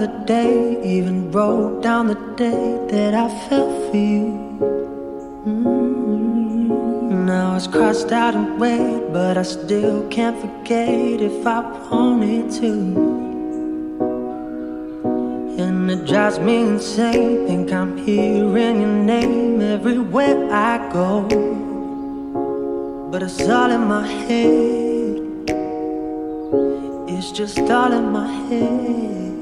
other day, even wrote down the day that I fell for you. Mm-hmm. Now it's crossed out and red, but I still can't forget if I wanted to. And it drives me insane. Think I'm hearing your name everywhere I go. But it's all in my head. It's just all in my head.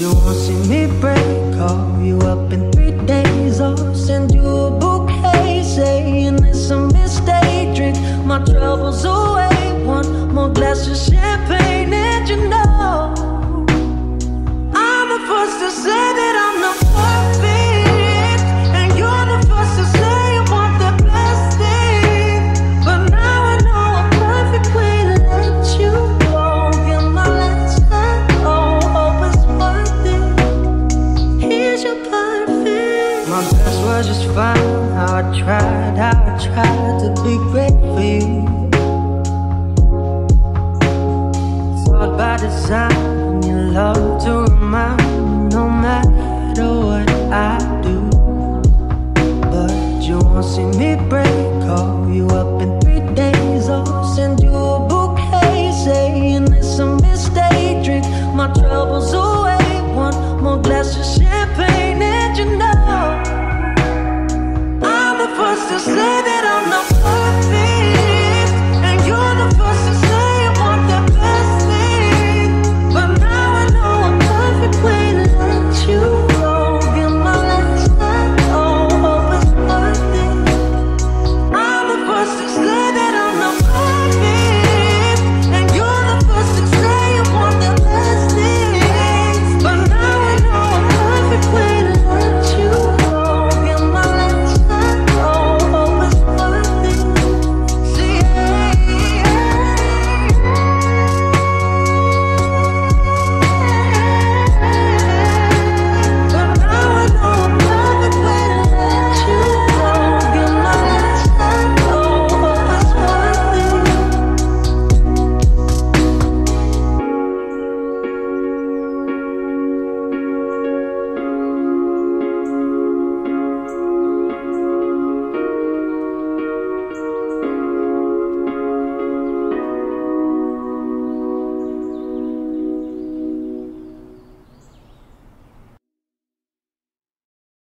You won't see me break. Call you up in three days. I'll send you a bouquet. Saying it's a mistake. Drink my troubles away. One more glass of champagne. My best was just fine. How I tried, how I tried to be great for you. It's by design. and You love to remind me no matter what I do. But you won't see me break. Call you up in three days. I'll send you